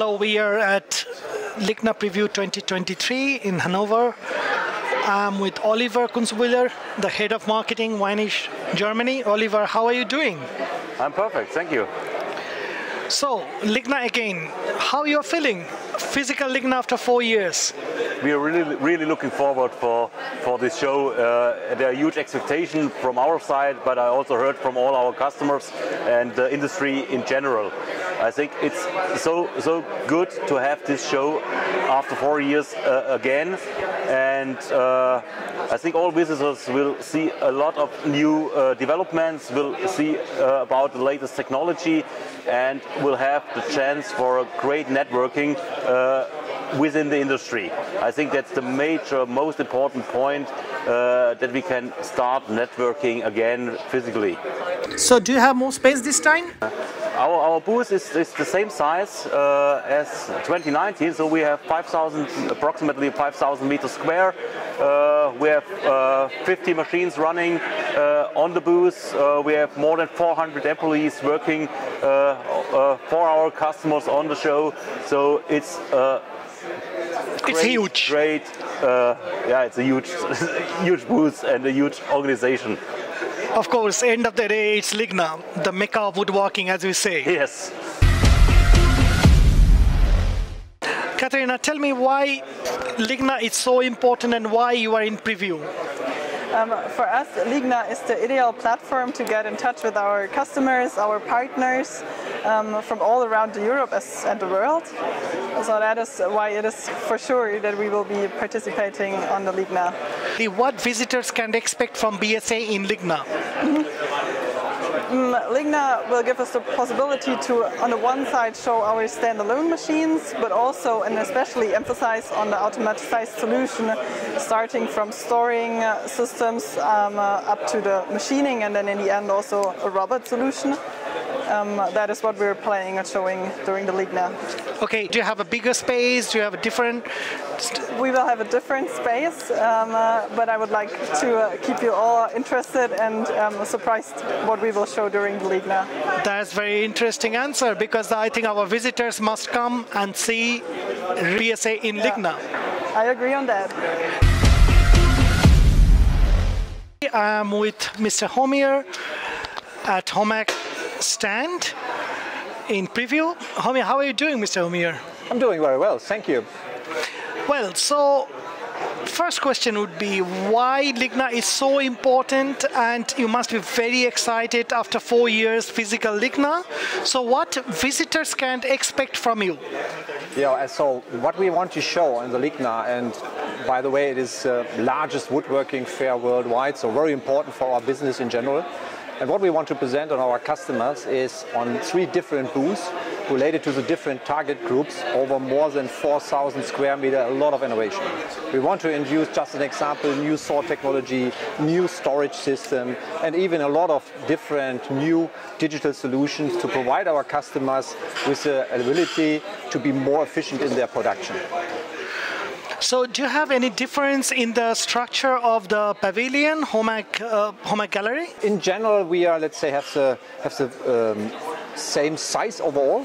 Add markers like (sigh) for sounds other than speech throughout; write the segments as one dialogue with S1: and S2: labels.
S1: hello, we are at Ligna Preview 2023 in Hanover. I'm with Oliver Kunzwiller, the head of marketing, Weinig Germany. Oliver, how are you doing?
S2: I'm perfect, thank you.
S1: So, Ligna again, how you're feeling? Physical Ligna after four years.
S2: We are really, really looking forward for for this show. Uh, there are huge expectations from our side, but I also heard from all our customers and the industry in general. I think it's so so good to have this show after four years uh, again, and uh, I think all visitors will see a lot of new uh, developments, will see uh, about the latest technology, and will have the chance for a great networking uh, within the industry. I think that's the major, most important point uh, that we can start networking again physically.
S1: So, do you have more space this time?
S2: Our, our booth is, is the same size uh, as 2019, so we have 5,000, approximately 5,000 meters square. Uh, we have uh, 50 machines running uh, on the booth. Uh, we have more than 400 employees working uh, for our customers on the show. So it's
S1: Great, it's huge.
S2: Great, uh, yeah, it's a huge, (laughs) huge booth and a huge organization.
S1: Of course, end of the day, it's Ligna, the mecca of woodworking, as we say.
S2: Yes.
S1: Katarina, tell me why Ligna is so important and why you are in preview.
S3: Um, for us, Ligna is the ideal platform to get in touch with our customers, our partners um, from all around Europe and the world. So that is why it is for sure that we will be participating on the Ligna.
S1: What visitors can expect from Biesse in Ligna?
S3: Mm -hmm. Ligna will give us the possibility to, on the one side, show our standalone machines, but also and especially emphasize on the automatized solution, starting from storing uh, systems um, uh, up to the machining, and then in the end also a robot solution. Um, that is what we're planning on showing during the Ligna.
S1: Okay, do you have a bigger space? Do you have a different?
S3: We will have a different space, um, uh, but I would like to uh, keep you all interested and um, surprised what we will show during the Ligna.
S1: That's very interesting answer because I think our visitors must come and see Biesse in yeah, Ligna.
S3: I agree on that.
S1: I'm with Mr. Homier at HOMAG stand in preview. Homi, how are you doing, Mr. Homier?
S4: I'm doing very well, thank you.
S1: Well, so first question would be why Ligna is so important and you must be very excited after four years physical Ligna. So what visitors can expect from you?
S4: Yeah, so what we want to show in the Ligna and by the way, it is the largest woodworking fair worldwide, so very important for our business in general. And what we want to present on our customers is on three different booths related to the different target groups over more than 4,000 square meter, a lot of innovation. We want to introduce, just an example, new saw technology, new storage system, and even a lot of different new digital solutions to provide our customers with the ability to be more efficient in their production.
S1: So do you have any difference in the structure of the pavilion, HOMAG, uh, Gallery?
S4: In general, we are, let's say, have the, have the um, same size overall,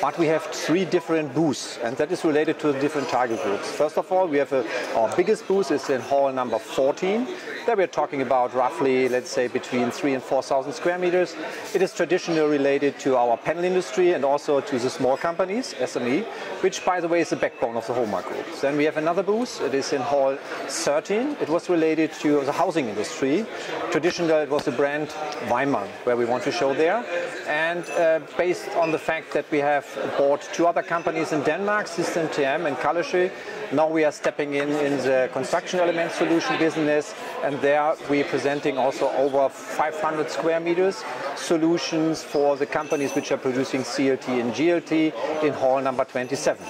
S4: but we have three different booths, and that is related to the different target groups. First of all, we have a, our biggest booth is in hall number 14. There we're talking about roughly, let's say, between three and 4,000 square meters. It is traditionally related to our panel industry and also to the small companies, SME, which, by the way, is the backbone of the HOMAG group. Then we have another booth. It is in hall 13. It was related to the housing industry. Traditionally, it was the brand Weinmann, where we want to show there. And uh, based on the fact that we have bought two other companies in Denmark, System TM and Kallesoe, now we are stepping in in the construction element solution business, and there we are presenting also over 500 square meters solutions for the companies which are producing CLT and GLT in hall number 27.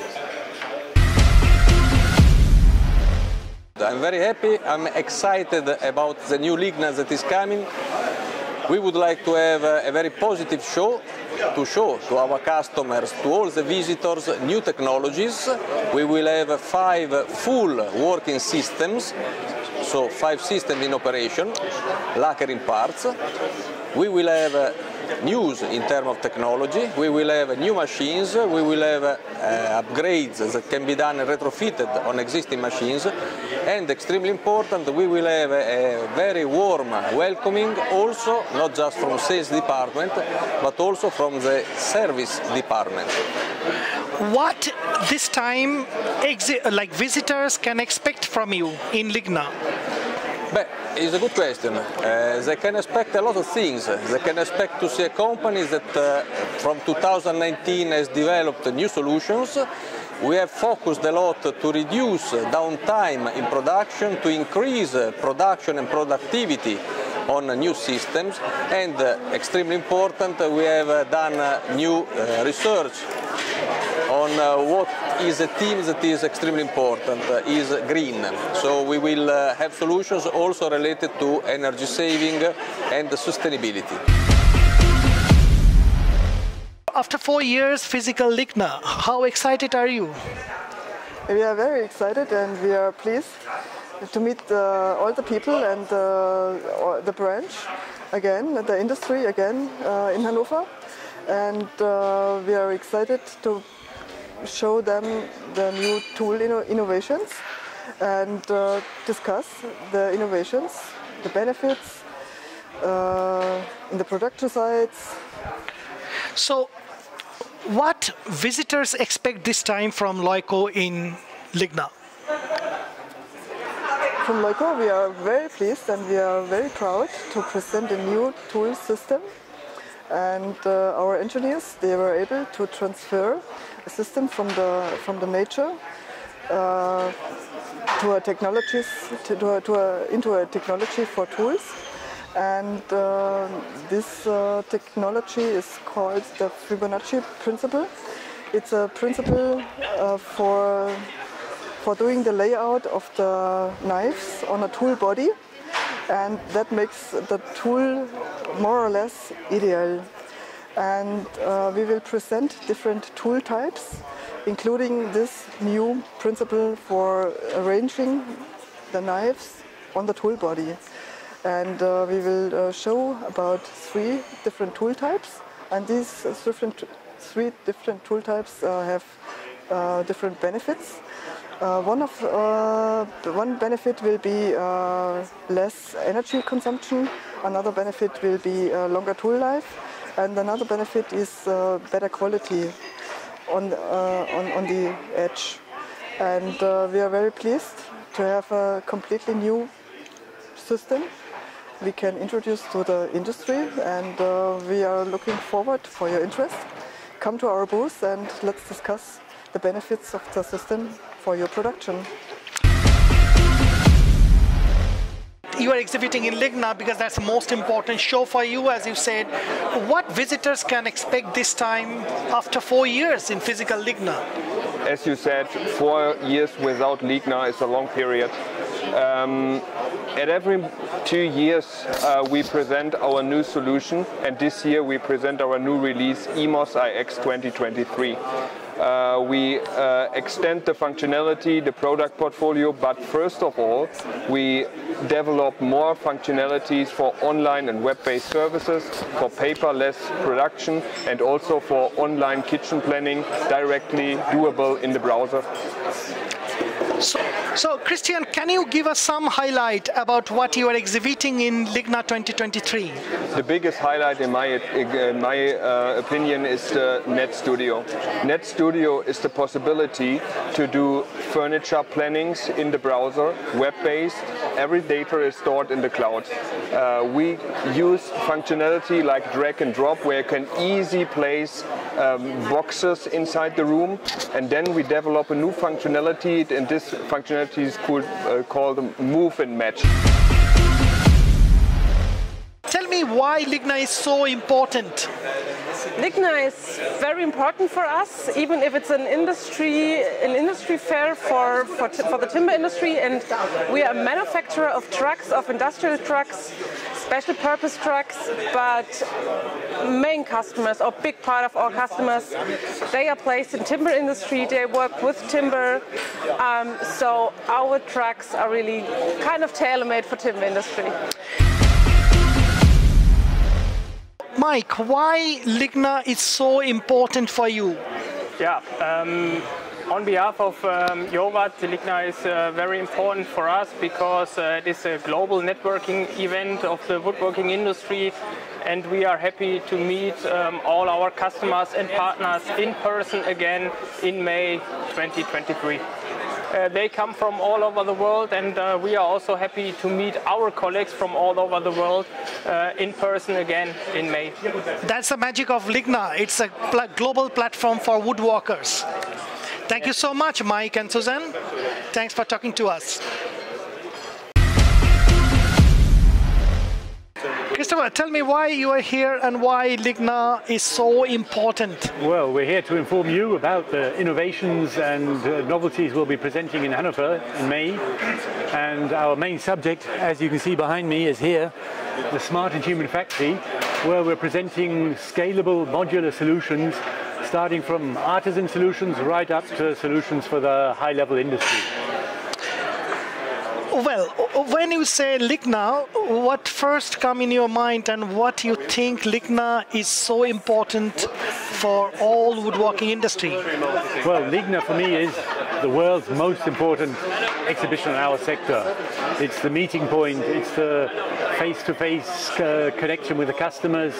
S5: I'm very happy. I'm excited about the new Ligna that is coming. We would like to have a, very positive show to show to our customers, to all the visitors, new technologies. We will have five full working systems, so five systems in operation, lacquering parts. We will have news in terms of technology. We will have new machines, we will have uh, upgrades that can be done and retrofitted on existing machines, and extremely important, we will have a, a very warm welcoming also, not just from sales department, but also from the service department.
S1: What this time like visitors can expect from you in Ligna?
S5: But it's a good question. Uh, they can expect a lot of things. They can expect to see a company that uh, from 2019 has developed new solutions. We have focused a lot to reduce downtime in production, to increase production and productivity on new systems and uh, extremely important we have done new research on uh, what is a theme that is extremely important, uh, is green. So we will uh, have solutions also related to energy saving and sustainability.
S1: After four years, Physical Ligna, how excited are you?
S3: We are very excited and we are pleased to meet uh, all the people and uh, the branch again, the industry again uh, in Hanover. And we are excited to show them the new tool innovations and uh, discuss the innovations, the benefits uh, in the production sites.
S1: So, what visitors expect this time from Leuco in Ligna?
S3: From Leuco, we are very pleased and we are very proud to present a new tool system. And uh, our engineers, they were able to transfer a system from the from the nature uh, to a technologies to, to, a, to a, into a technology for tools and uh, this uh, technology is called the Fibonacci principle. It's a principle uh, for for doing the layout of the knives on a tool body and that makes the tool more or less ideal and uh, we will present different tool types, including this new principle for arranging the knives on the tool body. And uh, we will uh, show about three different tool types, and these different, three different tool types uh, have uh, different benefits. Uh, one of one benefit will be less energy consumption. Another benefit will be longer tool life and another benefit is uh, better quality on, uh, on, on the edge. And uh, we are very pleased to have a completely new system we can introduce to the industry and uh, we are looking forward for your interest. Come to our booth and let's discuss the benefits of the system for your production.
S1: you are exhibiting in Ligna because that's the most important show for you, as you said. What visitors can expect this time after four years in physical Ligna?
S6: As you said, four years without Ligna is a long period. Um, at every two years uh, we present our new solution and this year we present our new release imos iX 2023. Uh, we uh, extend the functionality, the product portfolio, but first of all, we develop more functionalities for online and web-based services, for paperless production, and also for online kitchen planning directly doable in the browser.
S1: So, so, Christian, can you give us some highlight about what you are exhibiting in Ligna 2023?
S6: The biggest highlight, in my, in my uh, opinion, is the Net Studio. Net Studio is the possibility to do furniture plannings in the browser, web-based. Every data is stored in the cloud. Uh, we use functionality like drag and drop, where you can easily place um, boxes inside the room, and then we develop a new functionality, and this functionality is called, uh, called Move and Match.
S1: Tell me why Ligna is so important.
S7: Ligna is very important for us, even if it's an industry, an industry fair for, for, for the timber industry, and we are a manufacturer of trucks, of industrial trucks, special purpose trucks, but main customers or big part of our customers, they are placed in timber industry, they work with timber, um, so our trucks are really kind of tailor-made for timber industry.
S1: Mike, why Ligna is so important for you?
S8: Yeah, um, on behalf of um, Jowat, Ligna is uh, very important for us because uh, it is a global networking event of the woodworking industry and we are happy to meet um, all our customers and partners in person again in May 2023. Uh, they come from all over the world and uh, we are also happy to meet our colleagues from all over the world uh, in person again in May.
S1: That's the magic of Ligna. It's a pl global platform for woodworkers. Thank you so much, Mike and Suzanne. Thanks for talking to us. Christopher, tell me why you are here and why Ligna is so important.
S9: Well, we're here to inform you about the innovations and uh, novelties we'll be presenting in Hanover in May. And our main subject, as you can see behind me, is here, the Smart and Human Factory, where we're presenting scalable modular solutions starting from artisan solutions right up to solutions for the high-level industry.
S1: Well, when you say Ligna, what first come in your mind and what you think Ligna is so important for all woodworking industry?
S9: Well, Ligna for me is the world's most important exhibition in our sector. It's the meeting point, it's the face-to-face -face, uh, connection with the customers,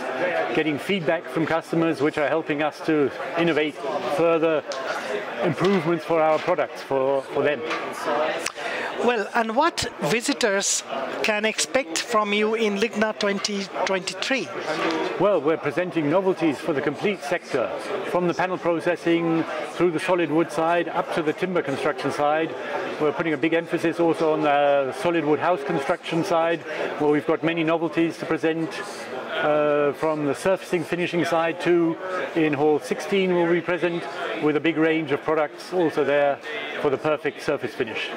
S9: getting feedback from customers which are helping us to innovate further improvements for our products for, for them.
S1: Well, and what visitors can expect from you in Ligna 2023?
S9: Well, we're presenting novelties for the complete sector, from the panel processing through the solid wood side up to the timber construction side. We're putting a big emphasis also on the solid wood house construction side, where we've got many novelties to present uh, from the surfacing finishing side to in Hall 16 will be present with a big range of products also there for the perfect surface finish.